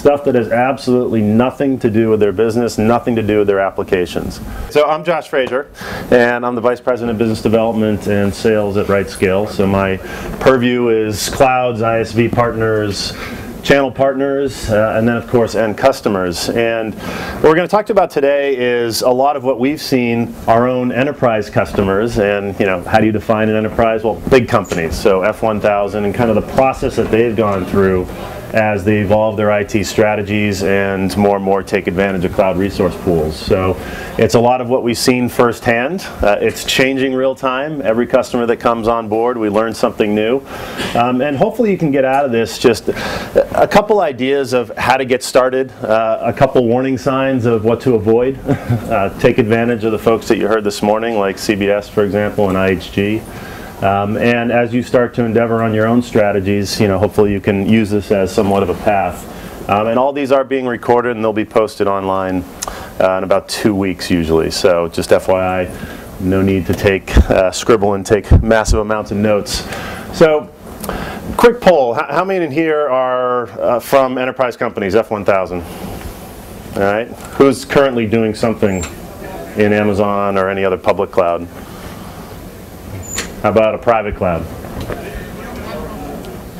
stuff that has absolutely nothing to do with their business, nothing to do with their applications. So I'm Josh Fraser, and I'm the Vice President of Business Development and Sales at RightScale. So my purview is clouds, ISV partners, channel partners, uh, and then of course end customers. And what we're going to talk about today is a lot of what we've seen our own enterprise customers, and you know, how do you define an enterprise? Well, big companies, so F1000, and kind of the process that they've gone through as they evolve their IT strategies and more and more take advantage of cloud resource pools. So it's a lot of what we've seen firsthand. Uh, it's changing real time. Every customer that comes on board, we learn something new. Um, and hopefully you can get out of this just a couple ideas of how to get started, uh, a couple warning signs of what to avoid. uh, take advantage of the folks that you heard this morning, like CBS, for example, and IHG. Um, and as you start to endeavor on your own strategies, you know, hopefully you can use this as somewhat of a path. Um, and all these are being recorded and they'll be posted online uh, in about two weeks usually. So just FYI, no need to take, uh, scribble and take massive amounts of notes. So quick poll, how, how many in here are uh, from enterprise companies, F1000? All right, who's currently doing something in Amazon or any other public cloud? How about a private cloud?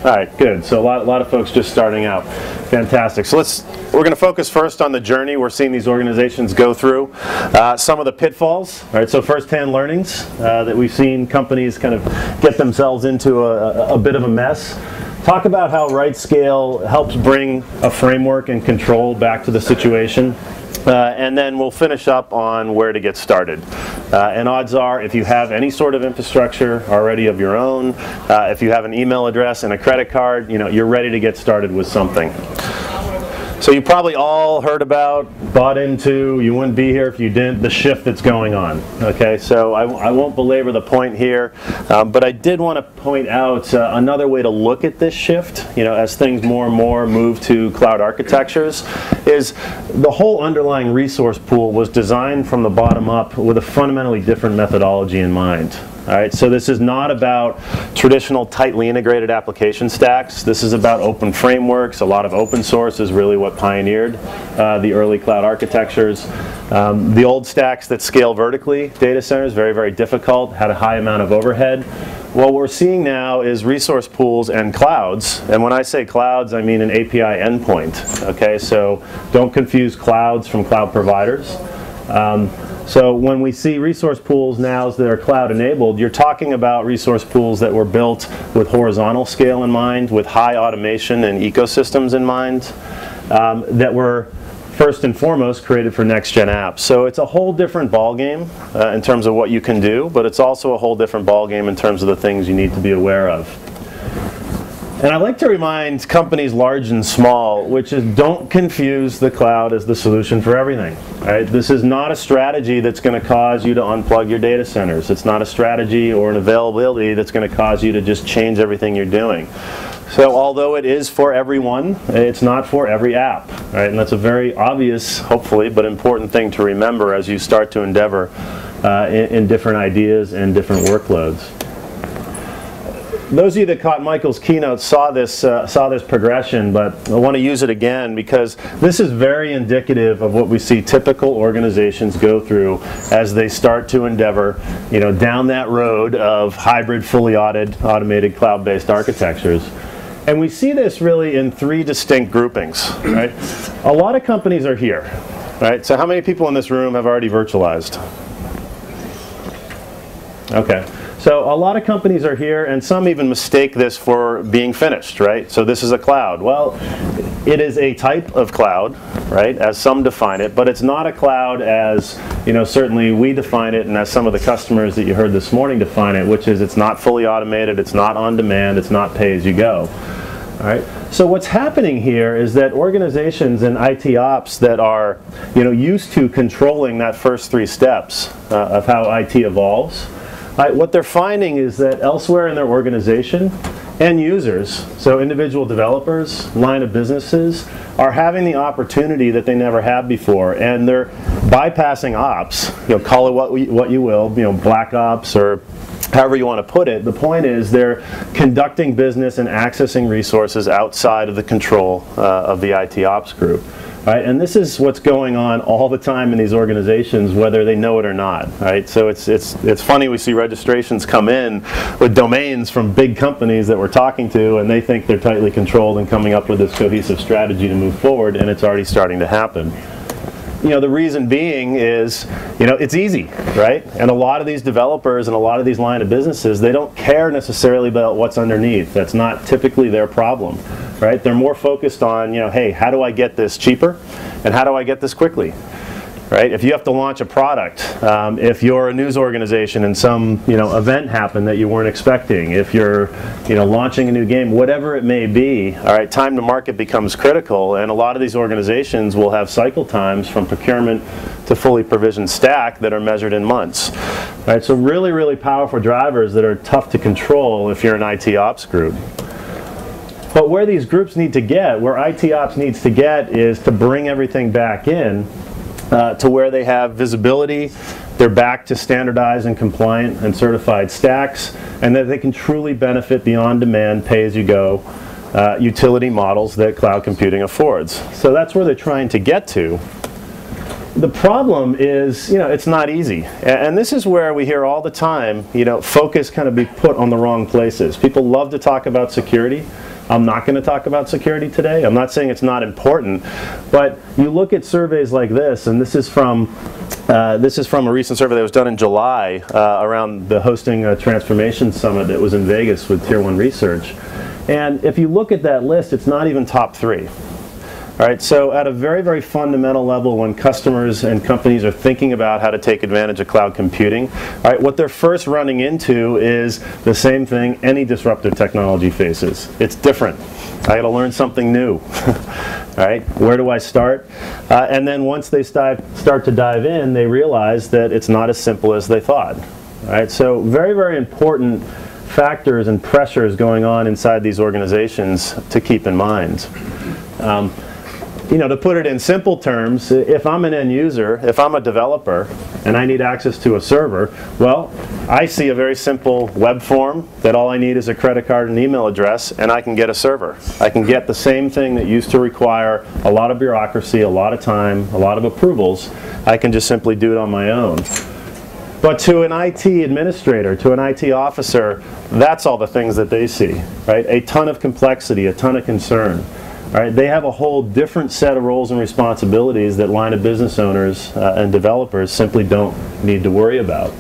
All right, good. So a lot, a lot of folks just starting out. Fantastic. So let's, we're going to focus first on the journey we're seeing these organizations go through. Uh, some of the pitfalls, all right, so first-hand learnings uh, that we've seen companies kind of get themselves into a, a, bit of a mess. Talk about how RightScale helps bring a framework and control back to the situation. Uh, and then we'll finish up on where to get started. Uh, and odds are, if you have any sort of infrastructure already of your own, uh, if you have an email address and a credit card, you know, you're ready to get started with something. So you probably all heard about, bought into, you wouldn't be here if you didn't, the shift that's going on. Okay, so I, I won't belabor the point here, um, but I did want to point out uh, another way to look at this shift, you know, as things more and more move to cloud architectures, is the whole underlying resource pool was designed from the bottom up with a fundamentally different methodology in mind. All right, so this is not about traditional tightly integrated application stacks. This is about open frameworks. A lot of open source is really what pioneered uh, the early cloud architectures. Um, the old stacks that scale vertically, data centers, very, very difficult, had a high amount of overhead. What we're seeing now is resource pools and clouds. And when I say clouds, I mean an API endpoint. Okay, so don't confuse clouds from cloud providers. Um, so when we see resource pools now that are cloud enabled, you're talking about resource pools that were built with horizontal scale in mind, with high automation and ecosystems in mind, um, that were first and foremost created for next gen apps. So it's a whole different ballgame uh, in terms of what you can do, but it's also a whole different ballgame in terms of the things you need to be aware of. And I like to remind companies large and small, which is don't confuse the cloud as the solution for everything. Right? This is not a strategy that's going to cause you to unplug your data centers. It's not a strategy or an availability that's going to cause you to just change everything you're doing. So although it is for everyone, it's not for every app. Right? And that's a very obvious, hopefully, but important thing to remember as you start to endeavor uh, in, in different ideas and different workloads those of you that caught Michael's keynote saw this uh, saw this progression, but I want to use it again because this is very indicative of what we see typical organizations go through as they start to endeavor, you know, down that road of hybrid, fully audited, automated cloud-based architectures. And we see this really in three distinct groupings, right? A lot of companies are here, right? So how many people in this room have already virtualized? Okay. So a lot of companies are here, and some even mistake this for being finished, right? So this is a cloud. Well, it is a type of cloud, right, as some define it, but it's not a cloud as, you know, certainly we define it, and as some of the customers that you heard this morning define it, which is it's not fully automated, it's not on demand, it's not pay as you go. All right. So what's happening here is that organizations and IT ops that are, you know, used to controlling that first three steps uh, of how IT evolves, what they're finding is that elsewhere in their organization, end users, so individual developers, line of businesses, are having the opportunity that they never had before, and they're bypassing ops. You know, call it what, we, what you will, you know, black ops or however you want to put it. The point is they're conducting business and accessing resources outside of the control uh, of the IT ops group. Right? And this is what's going on all the time in these organizations, whether they know it or not. Right? So it's, it's, it's funny we see registrations come in with domains from big companies that we're talking to, and they think they're tightly controlled and coming up with this cohesive strategy to move forward, and it's already starting to happen you know, the reason being is, you know, it's easy, right? And a lot of these developers and a lot of these line of businesses, they don't care necessarily about what's underneath. That's not typically their problem, right? They're more focused on, you know, hey, how do I get this cheaper? And how do I get this quickly? Right? If you have to launch a product, um, if you're a news organization and some you know event happened that you weren't expecting, if you're you know launching a new game, whatever it may be, all right, time to market becomes critical, and a lot of these organizations will have cycle times from procurement to fully provisioned stack that are measured in months, right? So really, really powerful drivers that are tough to control if you're an IT ops group. But where these groups need to get, where IT ops needs to get, is to bring everything back in uh, to where they have visibility, they're back to standardized and compliant and certified stacks, and that they can truly benefit the on-demand, pay-as-you-go uh, utility models that cloud computing affords. So that's where they're trying to get to. The problem is, you know, it's not easy. And this is where we hear all the time, you know, focus kind of be put on the wrong places. People love to talk about security. I'm not going to talk about security today. I'm not saying it's not important, but you look at surveys like this, and this is from uh, this is from a recent survey that was done in July uh, around the hosting a transformation summit that was in Vegas with Tier 1 Research. And if you look at that list, it's not even top three. All right, so at a very, very fundamental level, when customers and companies are thinking about how to take advantage of cloud computing, all right, what they're first running into is the same thing any disruptive technology faces. It's different. I got to learn something new. all right, where do I start? Uh, and then once they start, start to dive in, they realize that it's not as simple as they thought. All right, so very, very important factors and pressures going on inside these organizations to keep in mind. Um, you know, to put it in simple terms, if I'm an end user, if I'm a developer, and I need access to a server, well, I see a very simple web form that all I need is a credit card and email address, and I can get a server. I can get the same thing that used to require a lot of bureaucracy, a lot of time, a lot of approvals. I can just simply do it on my own. But to an IT administrator, to an IT officer, that's all the things that they see, right? A ton of complexity, a ton of concern. Right, they have a whole different set of roles and responsibilities that line of business owners uh, and developers simply don't need to worry about.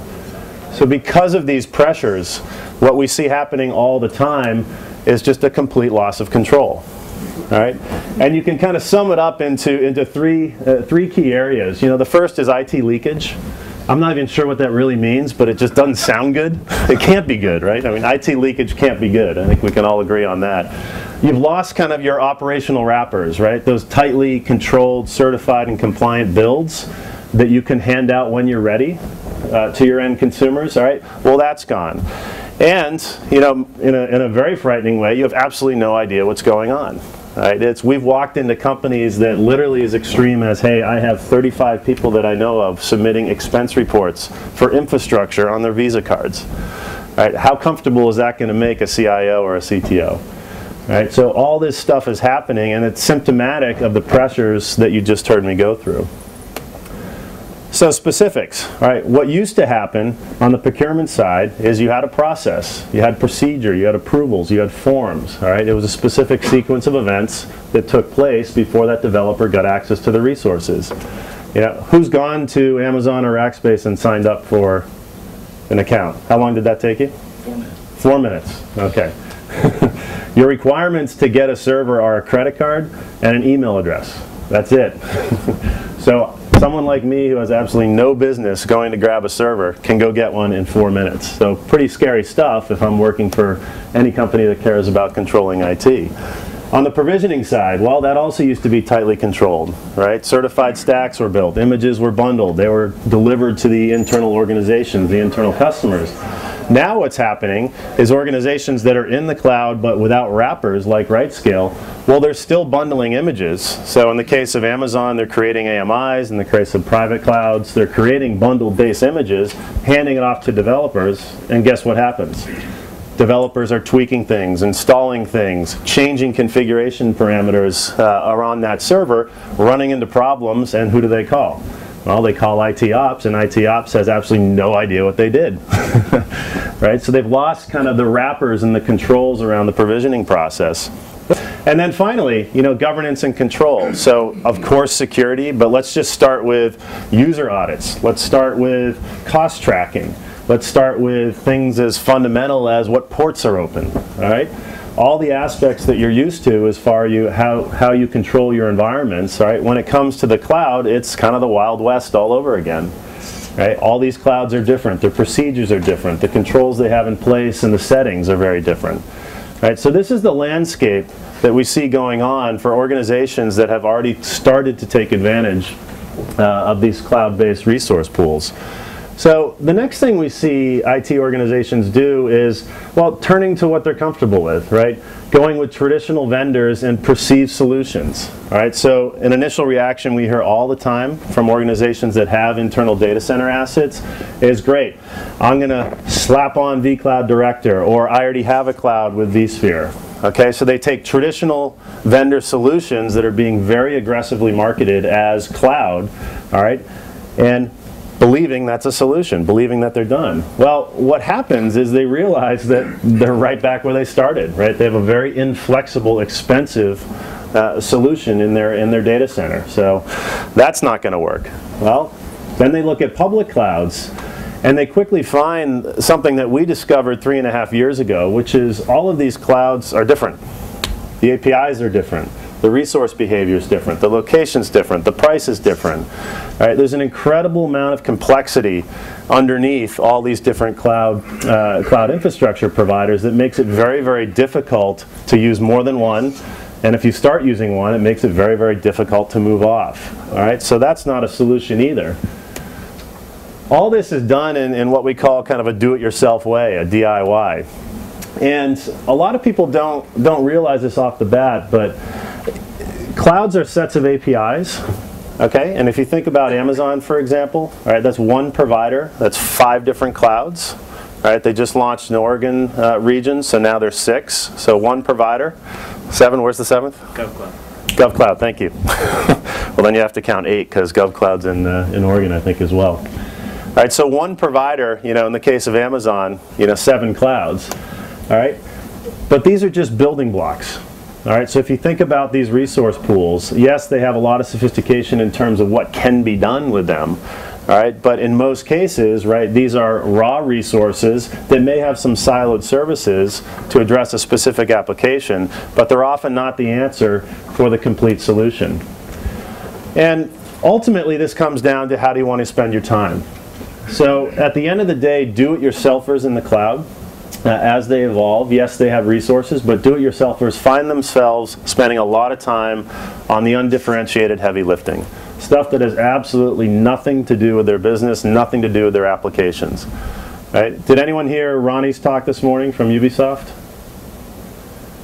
So because of these pressures, what we see happening all the time is just a complete loss of control. All right, and you can kind of sum it up into into three uh, three key areas. You know, the first is IT leakage. I'm not even sure what that really means, but it just doesn't sound good. It can't be good, right? I mean, IT leakage can't be good. I think we can all agree on that you've lost kind of your operational wrappers, right? Those tightly controlled, certified, and compliant builds that you can hand out when you're ready uh, to your end consumers, all right? Well, that's gone. And, you know, in a, in a very frightening way, you have absolutely no idea what's going on. Right? It's, we've walked into companies that literally is extreme as, hey, I have 35 people that I know of submitting expense reports for infrastructure on their Visa cards. Right? How comfortable is that going to make a CIO or a CTO? Right? So all this stuff is happening and it's symptomatic of the pressures that you just heard me go through. So specifics, right? What used to happen on the procurement side is you had a process, you had procedure, you had approvals, you had forms, all right? It was a specific sequence of events that took place before that developer got access to the resources. You know, who's gone to Amazon or Rackspace and signed up for an account? How long did that take you? Four minutes. Four minutes, okay. Your requirements to get a server are a credit card and an email address. That's it. so someone like me who has absolutely no business going to grab a server can go get one in four minutes. So pretty scary stuff if I'm working for any company that cares about controlling IT. On the provisioning side, well, that also used to be tightly controlled, right? Certified stacks were built, images were bundled, they were delivered to the internal organizations, the internal customers. Now what's happening is organizations that are in the cloud but without wrappers like RightScale, well, they're still bundling images. So in the case of Amazon, they're creating AMIs. In the case of private clouds, they're creating bundled base images, handing it off to developers, and guess what happens? developers are tweaking things, installing things, changing configuration parameters uh, around that server, running into problems, and who do they call? Well, they call IT ops, and IT ops has absolutely no idea what they did. right? So they've lost kind of the wrappers and the controls around the provisioning process. And then finally, you know, governance and control. So, of course, security, but let's just start with user audits. Let's start with cost tracking. Let's start with things as fundamental as what ports are open, all right? All the aspects that you're used to as far you how how you control your environments right? When it comes to the cloud it's kind of the wild west all over again right? All these clouds are different. Their procedures are different. The controls they have in place and the settings are very different right? So this is the landscape that we see going on for organizations that have already started to take advantage uh, of these cloud-based resource pools so the next thing we see IT organizations do is, well, turning to what they're comfortable with, right? Going with traditional vendors and perceived solutions, all right? So an initial reaction we hear all the time from organizations that have internal data center assets is great. I'm going to slap on vCloud Director or I already have a cloud with vSphere. Okay, so they take traditional vendor solutions that are being very aggressively marketed as cloud, all right, and believing that's a solution, believing that they're done. Well, what happens is they realize that they're right back where they started, right? They have a very inflexible, expensive uh, solution in their in their data center. So that's not going to work. Well, then they look at public clouds and they quickly find something that we discovered three and a half years ago, which is all of these clouds are different. The APIs are different. The resource behavior is different. The location is different. The price is different. Right? There's an incredible amount of complexity underneath all these different cloud, uh, cloud infrastructure providers that makes it very, very difficult to use more than one. And if you start using one, it makes it very, very difficult to move off. All right, so that's not a solution either. All this is done in, in what we call kind of a do-it-yourself way, a DIY. And a lot of people don't don't realize this off the bat, but Clouds are sets of APIs. Okay, and if you think about Amazon, for example, all right, that's one provider. That's five different clouds. All right, they just launched an Oregon uh, region, so now there's six. So one provider. Seven. Where's the seventh? GovCloud. GovCloud. Thank you. well, then you have to count eight because GovCloud's in uh, in Oregon, I think, as well. All right, so one provider. You know, in the case of Amazon, you know, seven clouds. All right, but these are just building blocks. All right, so if you think about these resource pools, yes, they have a lot of sophistication in terms of what can be done with them. All right, but in most cases, right, these are raw resources that may have some siloed services to address a specific application, but they're often not the answer for the complete solution. And ultimately, this comes down to how do you want to spend your time. So at the end of the day, do-it-yourselfers in the cloud uh, as they evolve, yes, they have resources, but do-it-yourselfers find themselves spending a lot of time on the undifferentiated heavy lifting. Stuff that has absolutely nothing to do with their business, nothing to do with their applications. Right? Did anyone hear Ronnie's talk this morning from Ubisoft?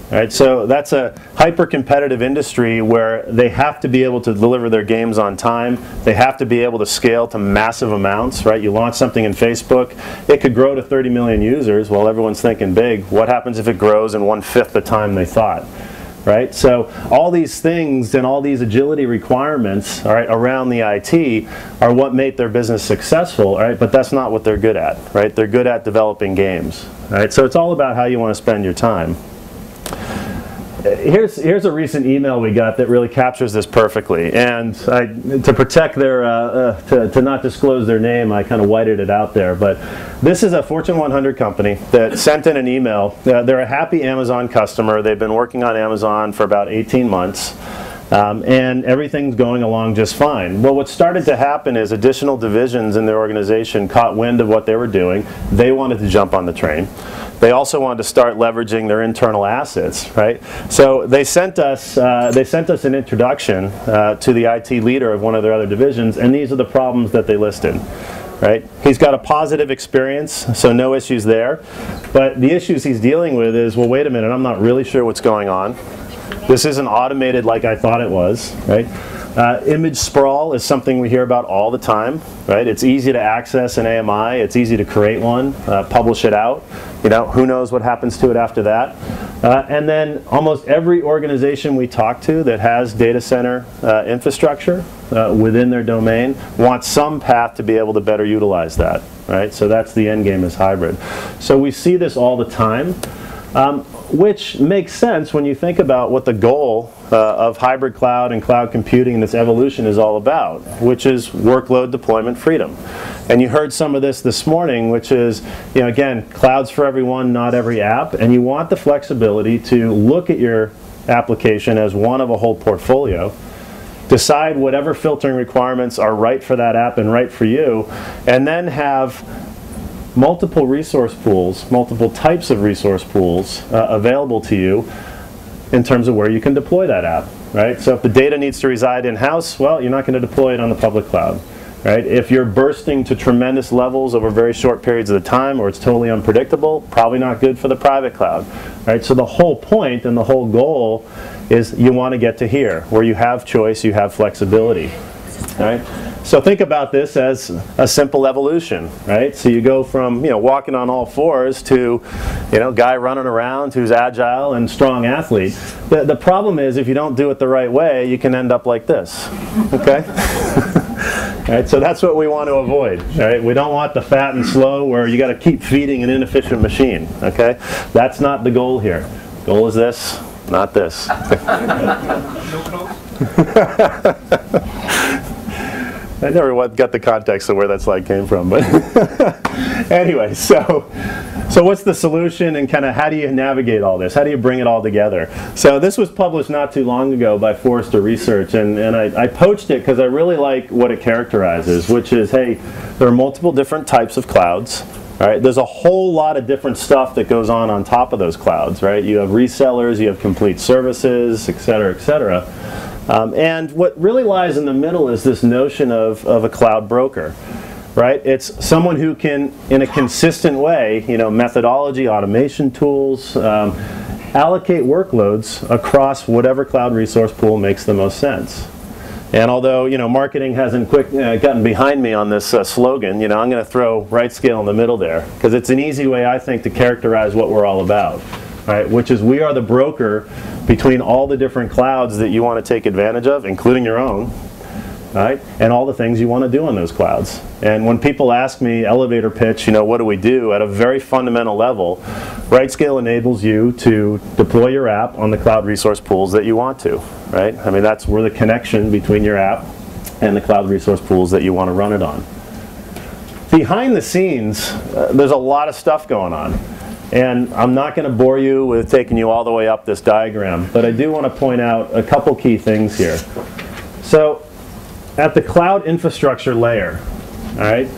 Right, so that's a hyper-competitive industry where they have to be able to deliver their games on time. They have to be able to scale to massive amounts. Right, you launch something in Facebook, it could grow to 30 million users while everyone's thinking big. What happens if it grows in one fifth the time they thought? Right, so all these things and all these agility requirements, all right, around the IT are what make their business successful. All right, but that's not what they're good at. Right, they're good at developing games. Right, so it's all about how you want to spend your time here's here's a recent email we got that really captures this perfectly. And I, to protect their uh, uh, to, to not disclose their name, I kind of whited it out there. But this is a Fortune 100 company that sent in an email. Uh, they're a happy Amazon customer. They've been working on Amazon for about 18 months. Um, and everything's going along just fine. Well, what started to happen is additional divisions in their organization caught wind of what they were doing. They wanted to jump on the train. They also wanted to start leveraging their internal assets, right? So they sent us uh, they sent us an introduction uh, to the IT leader of one of their other divisions, and these are the problems that they listed. right? He's got a positive experience, so no issues there. But the issues he's dealing with is, well, wait a minute, I'm not really sure what's going on. This isn't automated like I thought it was, right? Uh, image sprawl is something we hear about all the time, right? It's easy to access an AMI. It's easy to create one, uh, publish it out. You know, who knows what happens to it after that? Uh, and then almost every organization we talk to that has data center uh, infrastructure uh, within their domain wants some path to be able to better utilize that, right? So that's the end game is hybrid. So we see this all the time. Um, which makes sense when you think about what the goal uh, of hybrid cloud and cloud computing and this evolution is all about, which is workload deployment freedom. And you heard some of this this morning, which is, you know, again, clouds for everyone, not every app, and you want the flexibility to look at your application as one of a whole portfolio decide whatever filtering requirements are right for that app and right for you, and then have multiple resource pools, multiple types of resource pools uh, available to you in terms of where you can deploy that app, right? So if the data needs to reside in-house, well, you're not going to deploy it on the public cloud. Right? If you're bursting to tremendous levels over very short periods of time or it's totally unpredictable, probably not good for the private cloud. Right? So the whole point and the whole goal is you want to get to here where you have choice, you have flexibility. Right? So think about this as a simple evolution, right? So you go from you know walking on all fours to you know guy running around who's agile and strong athlete. The, the problem is if you don't do it the right way, you can end up like this. Okay? right, so that's what we want to avoid. Right? We don't want the fat and slow where you got to keep feeding an inefficient machine. Okay? That's not the goal here. Goal is this, not this. I never got the context of where that slide came from, but anyway, so so what's the solution and kind of how do you navigate all this? How do you bring it all together? So this was published not too long ago by Forrester Research, and, and I, I poached it because I really like what it characterizes, which is, hey, there are multiple different types of clouds. Right? There's a whole lot of different stuff that goes on on top of those clouds, right? You have resellers, you have complete services, et cetera, et cetera. Um, and what really lies in the middle is this notion of, of a cloud broker. Right? It's someone who can, in a consistent way, you know, methodology, automation tools, um, allocate workloads across whatever cloud resource pool makes the most sense. And although you know marketing hasn't quick, uh, gotten behind me on this uh, slogan, you know I'm going to throw RightScale in the middle there because it's an easy way I think to characterize what we're all about right? Which is we are the broker between all the different clouds that you want to take advantage of, including your own, right? And all the things you want to do on those clouds. And when people ask me elevator pitch, you know, what do we do at a very fundamental level, RightScale enables you to deploy your app on the cloud resource pools that you want to, right? I mean, that's where the connection between your app and the cloud resource pools that you want to run it on. Behind the scenes, uh, there's a lot of stuff going on. And I'm not going to bore you with taking you all the way up this diagram, but I do want to point out a couple key things here. So at the cloud infrastructure layer, all right,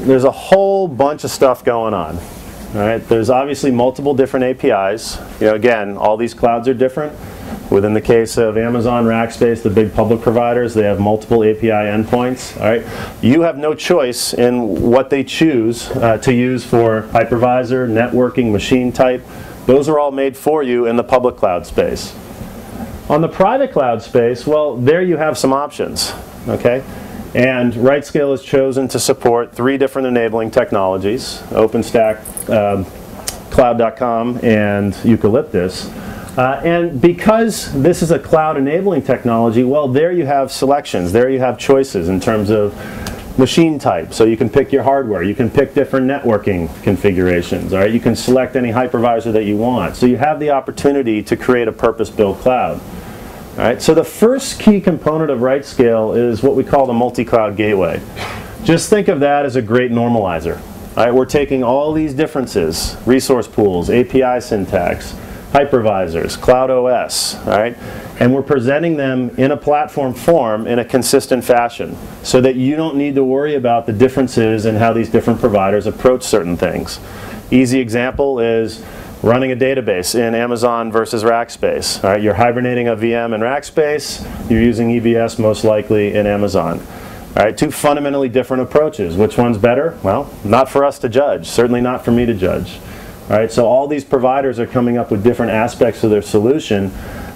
there's a whole bunch of stuff going on. All right, there's obviously multiple different APIs. You know, again, all these clouds are different. Within the case of Amazon Rackspace, the big public providers, they have multiple API endpoints. All right, you have no choice in what they choose uh, to use for hypervisor, networking, machine type. Those are all made for you in the public cloud space. On the private cloud space, well, there you have some options. Okay, and RightScale has chosen to support three different enabling technologies: OpenStack, um, Cloud.com, and Eucalyptus. Uh, and because this is a cloud enabling technology, well, there you have selections. There you have choices in terms of machine type. So you can pick your hardware. You can pick different networking configurations. All right, you can select any hypervisor that you want. So you have the opportunity to create a purpose-built cloud. All right, so the first key component of RightScale is what we call the multi-cloud gateway. Just think of that as a great normalizer. All right, we're taking all these differences, resource pools, API syntax, hypervisors, Cloud OS, all right? And we're presenting them in a platform form in a consistent fashion so that you don't need to worry about the differences in how these different providers approach certain things. Easy example is running a database in Amazon versus Rackspace. All right, you're hibernating a VM in Rackspace, you're using EBS most likely in Amazon. All right, two fundamentally different approaches. Which one's better? Well, not for us to judge, certainly not for me to judge. So all these providers are coming up with different aspects of their solution.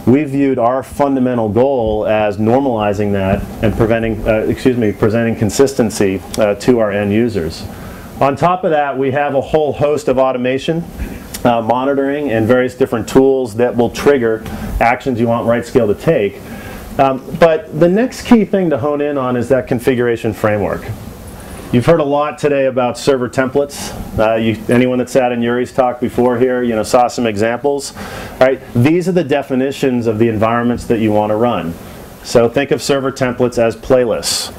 We viewed our fundamental goal as normalizing that and preventing, uh, excuse me, presenting consistency uh, to our end users. On top of that, we have a whole host of automation, uh, monitoring, and various different tools that will trigger actions you want RightScale to take. Um, but the next key thing to hone in on is that configuration framework. You've heard a lot today about server templates. Uh, you, anyone that sat in Yuri's talk before here, you know, saw some examples. Right? These are the definitions of the environments that you want to run. So think of server templates as playlists.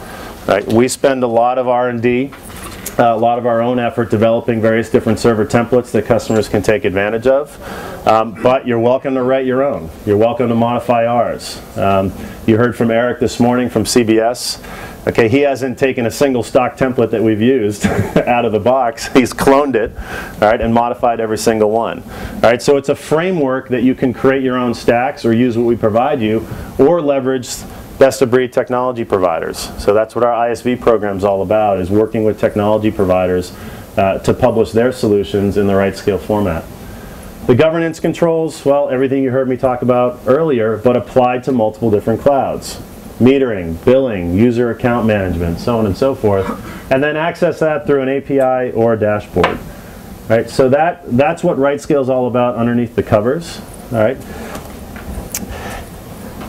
Right? We spend a lot of R&D uh, a lot of our own effort developing various different server templates that customers can take advantage of. Um, but you're welcome to write your own. You're welcome to modify ours. Um, you heard from Eric this morning from CBS. Okay, he hasn't taken a single stock template that we've used out of the box. He's cloned it, all right, and modified every single one. All right, so it's a framework that you can create your own stacks or use what we provide you, or leverage best of breed technology providers. So that's what our ISV program is all about, is working with technology providers uh, to publish their solutions in the RightScale format. The governance controls, well, everything you heard me talk about earlier, but applied to multiple different clouds. Metering, billing, user account management, so on and so forth. And then access that through an API or a dashboard. Right, so that, that's what RightScale is all about underneath the covers. All right.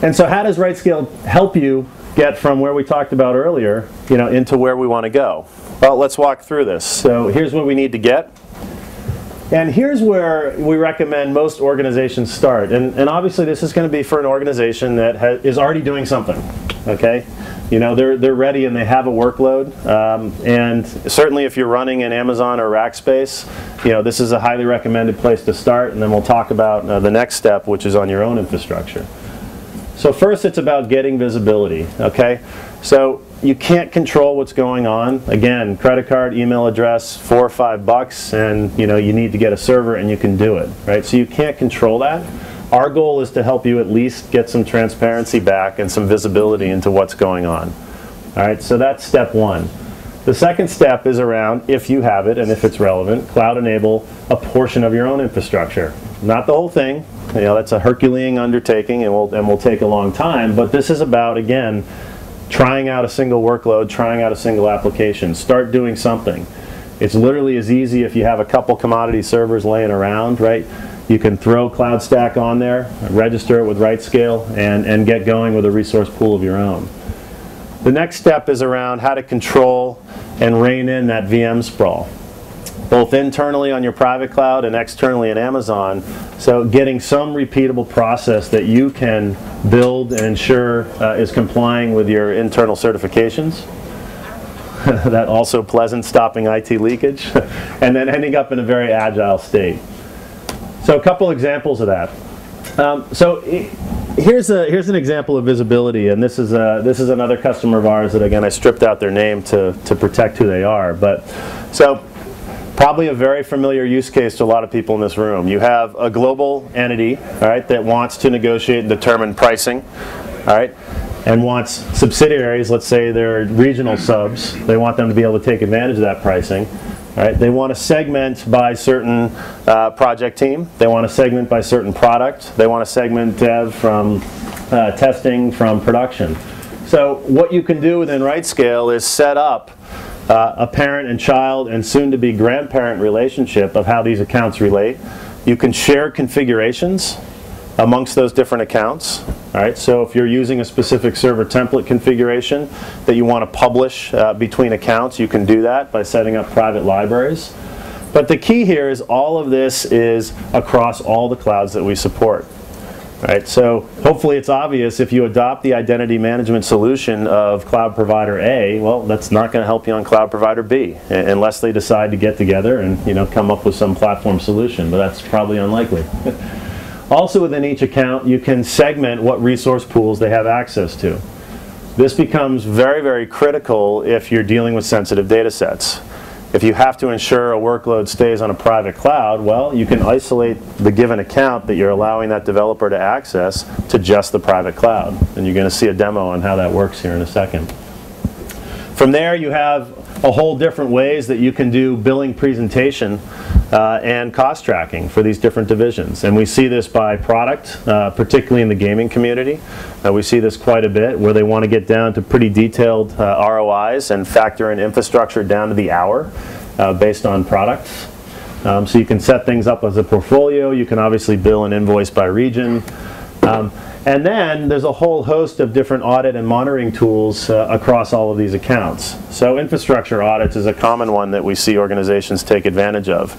And so how does RightScale help you get from where we talked about earlier, you know, into where we want to go? Well, let's walk through this. So here's what we need to get. And here's where we recommend most organizations start. And, and obviously this is going to be for an organization that is already doing something, okay? You know, they're, they're ready and they have a workload. Um, and certainly if you're running in Amazon or Rackspace, you know, this is a highly recommended place to start. And then we'll talk about uh, the next step, which is on your own infrastructure. So first it's about getting visibility, okay? So you can't control what's going on. Again, credit card, email address, four or five bucks, and you know you need to get a server and you can do it, right? So you can't control that. Our goal is to help you at least get some transparency back and some visibility into what's going on. All right, so that's step one. The second step is around, if you have it and if it's relevant, cloud enable a portion of your own infrastructure. Not the whole thing, you know, that's a Herculean undertaking and will, and will take a long time, but this is about, again, trying out a single workload, trying out a single application. Start doing something. It's literally as easy if you have a couple commodity servers laying around, right? You can throw CloudStack on there, register it with RightScale, and, and get going with a resource pool of your own. The next step is around how to control and rein in that VM sprawl, both internally on your private cloud and externally in Amazon. So getting some repeatable process that you can build and ensure uh, is complying with your internal certifications. that also pleasant stopping IT leakage, and then ending up in a very agile state. So a couple examples of that. Um, so here's a here's an example of visibility, and this is a, this is another customer of ours that again I stripped out their name to to protect who they are. But so probably a very familiar use case to a lot of people in this room. You have a global entity, all right, that wants to negotiate and determine pricing, all right, and wants subsidiaries, let's say they're regional subs, they want them to be able to take advantage of that pricing. Right? They want to segment by certain uh, project team. They want to segment by certain product. They want to segment dev from uh, testing from production. So what you can do within RightScale is set up uh, a parent and child and soon to be grandparent relationship of how these accounts relate. You can share configurations amongst those different accounts. All right, so if you're using a specific server template configuration that you want to publish uh, between accounts, you can do that by setting up private libraries. But the key here is all of this is across all the clouds that we support. Right, so hopefully it's obvious if you adopt the identity management solution of cloud provider A, well, that's not going to help you on cloud provider B unless they decide to get together and you know come up with some platform solution, but that's probably unlikely. Also within each account, you can segment what resource pools they have access to. This becomes very, very critical if you're dealing with sensitive data sets. If you have to ensure a workload stays on a private cloud, well, you can isolate the given account that you're allowing that developer to access to just the private cloud. And you're going to see a demo on how that works here in a second. From there, you have a whole different ways that you can do billing presentation uh, and cost tracking for these different divisions. And we see this by product, uh, particularly in the gaming community. Uh, we see this quite a bit where they want to get down to pretty detailed uh, ROIs and factor in infrastructure down to the hour uh, based on products. Um, so you can set things up as a portfolio. You can obviously bill and invoice by region. Um, and then there's a whole host of different audit and monitoring tools uh, across all of these accounts. So infrastructure audits is a common one that we see organizations take advantage of.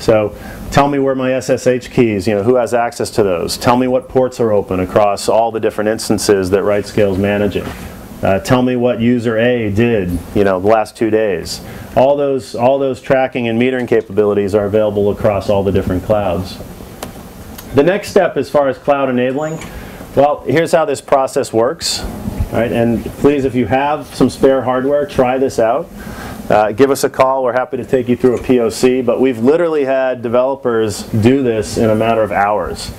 So tell me where my SSH keys, you know, who has access to those? Tell me what ports are open across all the different instances that RightScale is managing. Uh, tell me what user A did, you know, the last two days. All those, all those tracking and metering capabilities are available across all the different clouds. The next step as far as cloud enabling well, here's how this process works. Right, and please, if you have some spare hardware, try this out. Uh, give us a call. We're happy to take you through a POC. But we've literally had developers do this in a matter of hours.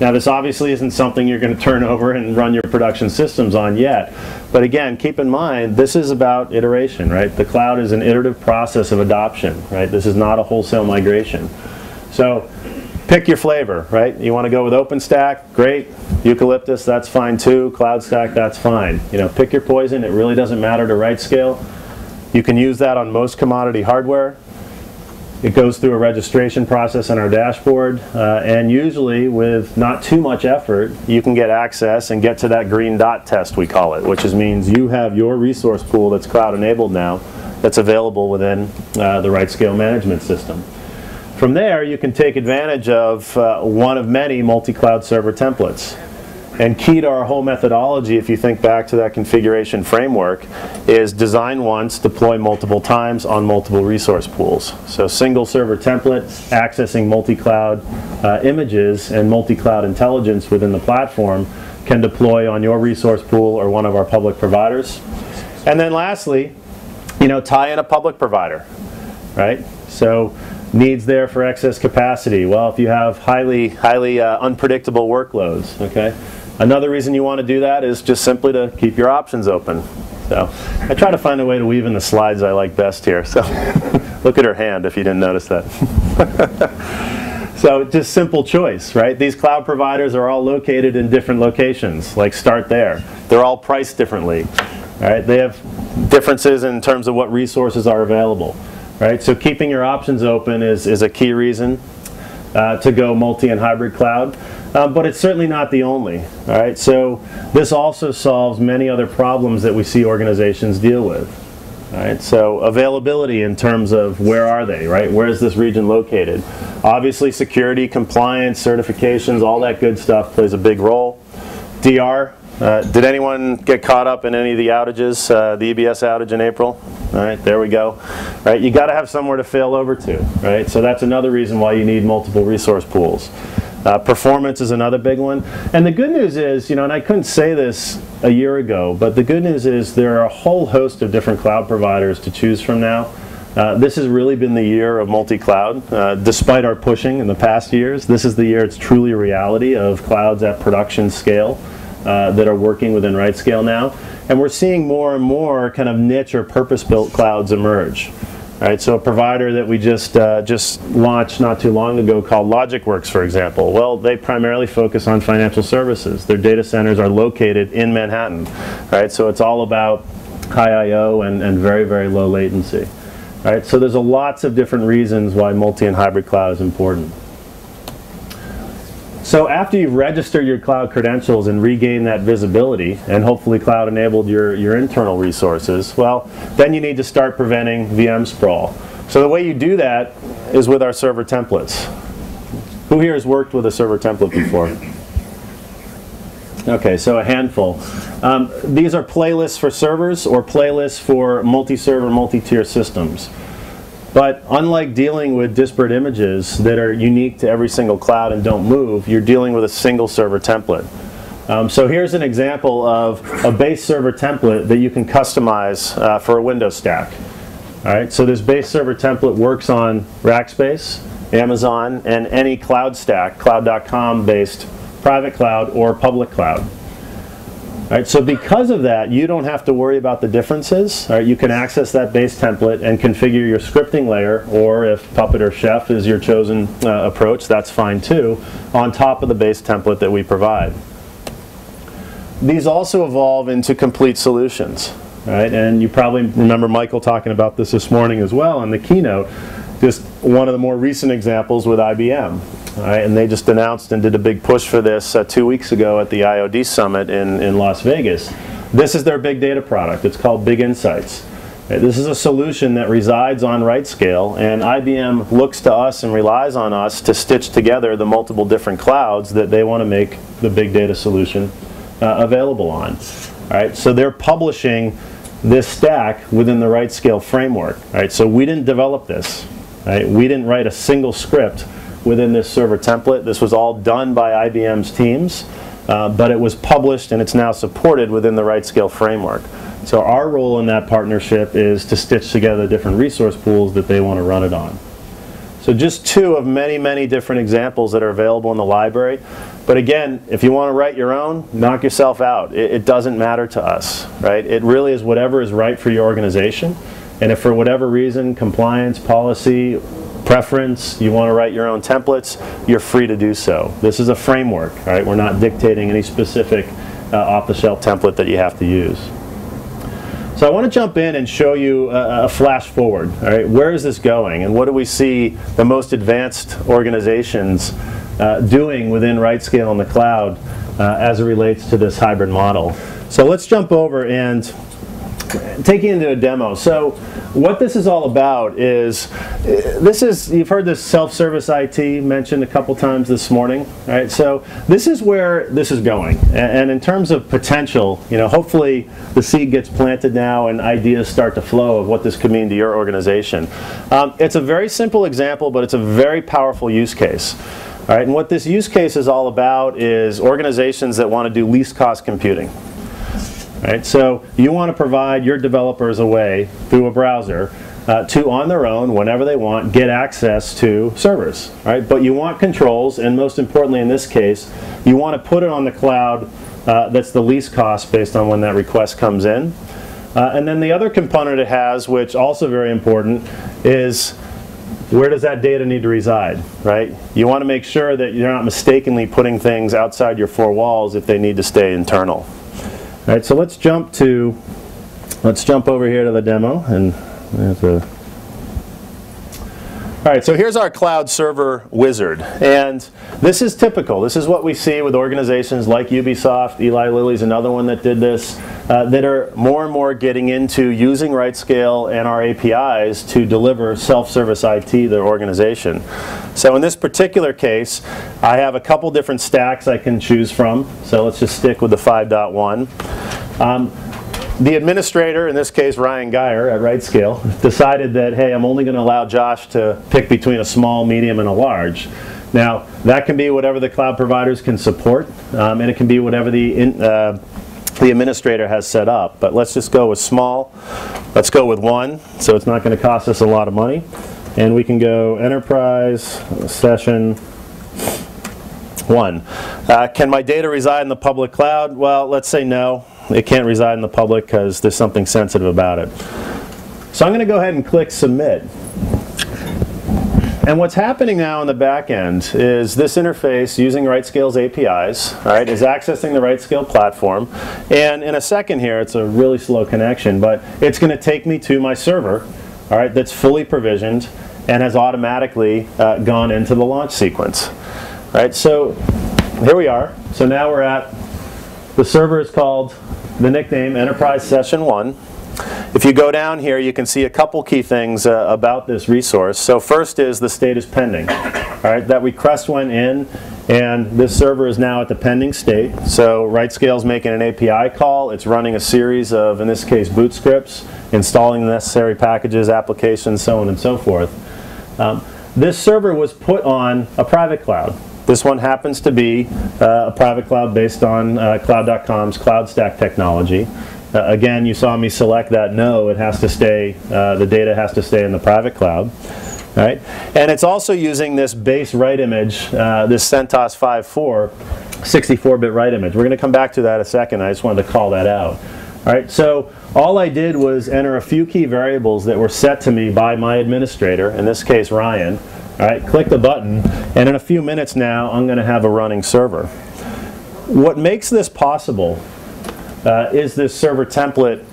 Now, this obviously isn't something you're going to turn over and run your production systems on yet. But again, keep in mind, this is about iteration, right? The cloud is an iterative process of adoption, right? This is not a wholesale migration. So pick your flavor, right? You want to go with OpenStack, great. Eucalyptus, that's fine too. CloudStack, that's fine. You know, pick your poison. It really doesn't matter to RightScale. You can use that on most commodity hardware. It goes through a registration process on our dashboard, uh, and usually with not too much effort, you can get access and get to that green dot test, we call it, which is, means you have your resource pool that's cloud enabled now that's available within uh, the RightScale management system. From there, you can take advantage of uh, one of many multi-cloud server templates. And key to our whole methodology, if you think back to that configuration framework, is design once, deploy multiple times on multiple resource pools. So single server template, accessing multi-cloud uh, images and multi-cloud intelligence within the platform can deploy on your resource pool or one of our public providers. And then lastly, you know, tie in a public provider, right? So needs there for excess capacity? Well, if you have highly, highly uh, unpredictable workloads, okay? Another reason you want to do that is just simply to keep your options open. So I try to find a way to weave in the slides I like best here. So look at her hand if you didn't notice that. so just simple choice, right? These cloud providers are all located in different locations, like start there. They're all priced differently, right? They have differences in terms of what resources are available right? So keeping your options open is, is a key reason uh, to go multi and hybrid cloud. Uh, but it's certainly not the only, all right? So this also solves many other problems that we see organizations deal with. All right, so availability in terms of where are they, right? Where is this region located? Obviously security, compliance, certifications, all that good stuff plays a big role. DR, uh, did anyone get caught up in any of the outages, uh, the EBS outage in April? All right, there we go. Right, you got to have somewhere to fail over to, right? So that's another reason why you need multiple resource pools. Uh, performance is another big one. And the good news is, you know, and I couldn't say this a year ago, but the good news is there are a whole host of different cloud providers to choose from now. Uh, this has really been the year of multi-cloud. Uh, despite our pushing in the past years, this is the year it's truly a reality of clouds at production scale. Uh, that are working within RightScale now. And we're seeing more and more kind of niche or purpose-built clouds emerge. Right, so a provider that we just uh, just launched not too long ago called LogicWorks, for example. Well, they primarily focus on financial services. Their data centers are located in Manhattan, right? So it's all about high I/O and, and very very low latency, right? So there's a lots of different reasons why multi and hybrid cloud is important. So after you've registered your cloud credentials and regained that visibility and hopefully cloud enabled your, your internal resources, well, then you need to start preventing VM sprawl. So the way you do that is with our server templates. Who here has worked with a server template before? Okay, so a handful. Um, these are playlists for servers or playlists for multi-server, multi-tier systems. But unlike dealing with disparate images that are unique to every single cloud and don't move, you're dealing with a single server template. Um, so here's an example of a base server template that you can customize uh, for a Windows stack. All right, so this base server template works on Rackspace, Amazon, and any CloudStack, cloud.com based private cloud or public cloud. Right, so because of that, you don't have to worry about the differences. You can access that base template and configure your scripting layer, or if Puppet or Chef is your chosen uh, approach, that's fine too, on top of the base template that we provide. These also evolve into complete solutions. Right, and you probably remember Michael talking about this this morning as well in the keynote. Just one of the more recent examples with IBM. Right, and they just announced and did a big push for this uh, two weeks ago at the IOD Summit in, in Las Vegas. This is their big data product. It's called BigInsights. This is a solution that resides on RightScale, and IBM looks to us and relies on us to stitch together the multiple different clouds that they want to make the big data solution uh, available on. All right, so they're publishing this stack within the RightScale framework. All right, so we didn't develop this. Right? We didn't write a single script within this server template. This was all done by IBM's teams, uh, but it was published and it's now supported within the RightScale framework. So our role in that partnership is to stitch together different resource pools that they want to run it on. So just two of many, many different examples that are available in the library. But again, if you want to write your own, knock yourself out. It, it doesn't matter to us, right? It really is whatever is right for your organization. And if for whatever reason, compliance, policy, preference, you want to write your own templates, you're free to do so. This is a framework, right? We're not dictating any specific uh, off-the-shelf template that you have to use. So I want to jump in and show you a, a flash forward. All right, where is this going, and what do we see the most advanced organizations uh, doing within RightScale in the cloud uh, as it relates to this hybrid model? So let's jump over and take you into a demo. So what this is all about is, this is, you've heard this self-service IT mentioned a couple times this morning, right? So this is where this is going. And, in terms of potential, you know, hopefully the seed gets planted now and ideas start to flow of what this could mean to your organization. Um, it's a very simple example, but it's a very powerful use case. All right, and what this use case is all about is organizations that want to do least cost computing. Right? So you want to provide your developers a way through a browser uh, to, on their own, whenever they want, get access to servers. Right? But you want controls, and most importantly in this case, you want to put it on the cloud uh, that's the least cost based on when that request comes in. Uh, and then the other component it has, which also very important, is where does that data need to reside, right? You want to make sure that you're not mistakenly putting things outside your four walls if they need to stay internal. All right, so let's jump to, let's jump over here to the demo and a, all right, so here's our cloud server wizard. And this is typical. This is what we see with organizations like Ubisoft. Eli Lilly's another one that did this, uh, that are more and more getting into using RightScale and our APIs to deliver self-service IT to their organization. So in this particular case, I have a couple different stacks I can choose from. So let's just stick with the 5.1. Um, the administrator, in this case Ryan Geyer at RightScale, decided that, hey, I'm only going to allow Josh to pick between a small, medium, and a large. Now, that can be whatever the cloud providers can support, um, and it can be whatever the, in, uh, the administrator has set up. But let's just go with small. Let's go with one, so it's not going to cost us a lot of money. And we can go enterprise session one. Uh, can my data reside in the public cloud? Well, let's say no. It can't reside in the public because there's something sensitive about it. So I'm going to go ahead and click submit. And what's happening now in the back end is this interface using RightScale's APIs, right, is accessing the RightScale platform. And in a second here, it's a really slow connection, but it's going to take me to my server, all right, that's fully provisioned and has automatically uh, gone into the launch sequence. All right, so here we are. So now we're at, the server is called the nickname Enterprise Session 1. If you go down here, you can see a couple key things uh, about this resource. So first is the status pending. All right, that request went in, and this server is now at the pending state. So RightScale is making an API call. It's running a series of, in this case, boot scripts, installing the necessary packages, applications, so on and so forth. Um, this server was put on a private cloud. This one happens to be uh, a private cloud based on uh, Cloud.com's CloudStack technology. Uh, again, you saw me select that no, it has to stay, uh, the data has to stay in the private cloud. Right? And it's also using this base RightImage, uh, this CentOS 5.4, 64-bit RightImage. We're going to come back to that a second. I just wanted to call that out. All right, so all I did was enter a few key variables that were set to me by my administrator, in this case Ryan. All right, click the button, and in a few minutes now, I'm going to have a running server. What makes this possible uh, is this server template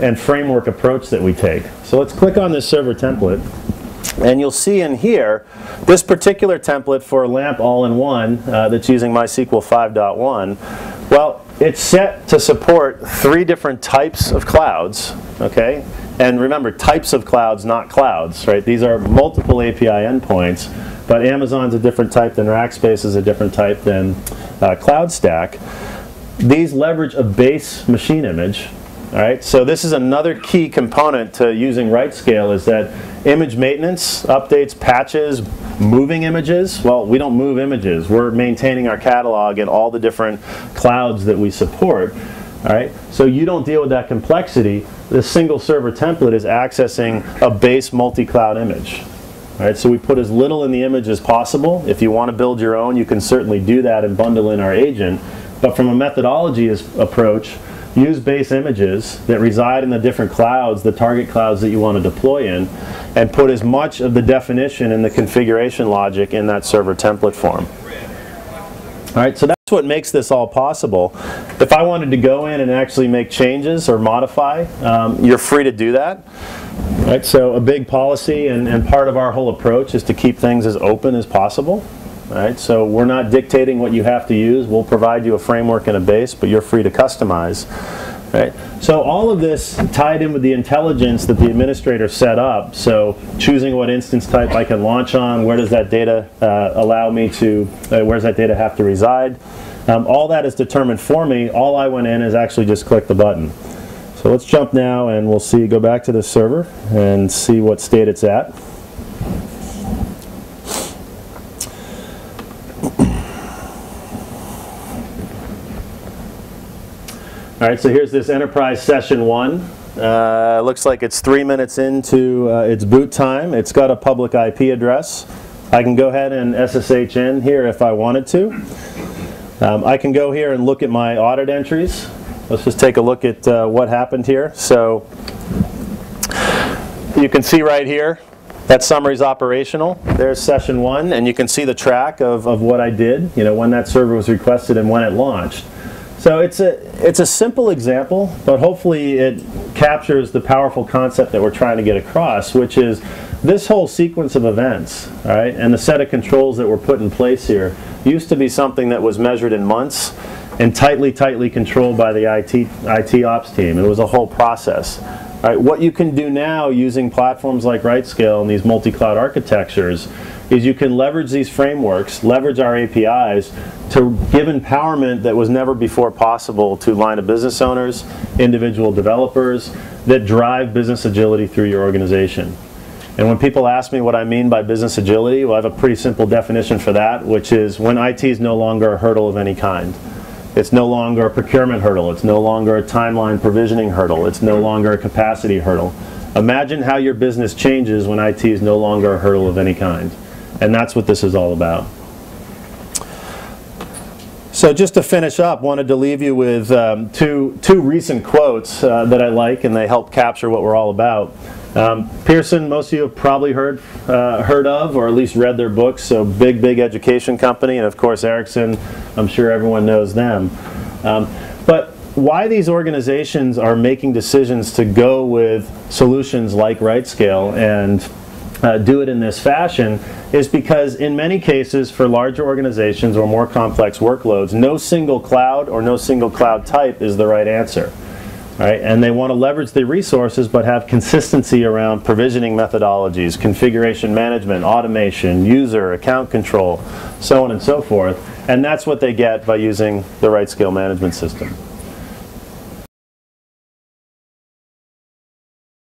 and framework approach that we take. So let's click on this server template. And you'll see in here, this particular template for LAMP all-in-one uh, that's using MySQL 5.1, well, it's set to support three different types of clouds, okay? And remember, types of clouds, not clouds, right? These are multiple API endpoints, but Amazon's a different type than Rackspace is a different type than uh, CloudStack. These leverage a base machine image, all right? So this is another key component to using RightScale is that image maintenance, updates, patches, moving images. Well, we don't move images. We're maintaining our catalog and all the different clouds that we support. All right, so you don't deal with that complexity. The single server template is accessing a base multi-cloud image. All right, so we put as little in the image as possible. If you want to build your own, you can certainly do that and bundle in our agent. But from a methodology approach, use base images that reside in the different clouds, the target clouds that you want to deploy in, and put as much of the definition and the configuration logic in that server template form. All right, so that's what makes this all possible. If I wanted to go in and actually make changes or modify, um, you're free to do that. Right, so a big policy and, and part of our whole approach is to keep things as open as possible. Right, so we're not dictating what you have to use. We'll provide you a framework and a base, but you're free to customize. Right? So all of this tied in with the intelligence that the administrator set up. So choosing what instance type I can launch on, where does that data uh, allow me to, uh, where does that data have to reside? Um, all that is determined for me. All I went in is actually just click the button. So let's jump now and we'll see, go back to the server and see what state it's at. All right, so here's this enterprise session one. Uh, looks like it's three minutes into uh, its boot time. It's got a public IP address. I can go ahead and SSH in here if I wanted to. Um, I can go here and look at my audit entries. Let's just take a look at uh, what happened here. So you can see right here, that summary is operational. There's session one, and you can see the track of, of what I did, you know, when that server was requested and when it launched. So it's a, it's a simple example, but hopefully it captures the powerful concept that we're trying to get across, which is this whole sequence of events, right, and the set of controls that were put in place here used to be something that was measured in months and tightly, tightly controlled by the IT, IT ops team. It was a whole process. Right, what you can do now using platforms like RightScale and these multi-cloud architectures is you can leverage these frameworks, leverage our APIs to give empowerment that was never before possible to line of business owners, individual developers that drive business agility through your organization. And when people ask me what I mean by business agility, well, I have a pretty simple definition for that, which is when IT is no longer a hurdle of any kind. It's no longer a procurement hurdle. It's no longer a timeline provisioning hurdle. It's no longer a capacity hurdle. Imagine how your business changes when IT is no longer a hurdle of any kind. And that's what this is all about. So just to finish up, wanted to leave you with um, two, two recent quotes uh, that I like and they help capture what we're all about. Um, Pearson, most of you have probably heard, uh, heard of or at least read their books, so big, big education company, and of course Ericsson, I'm sure everyone knows them. Um, but why these organizations are making decisions to go with solutions like RightScale and uh, do it in this fashion is because in many cases for larger organizations or more complex workloads, no single cloud or no single cloud type is the right answer. Right? And they want to leverage the resources but have consistency around provisioning methodologies, configuration management, automation, user, account control, so on and so forth. And that's what they get by using the RightScale management system.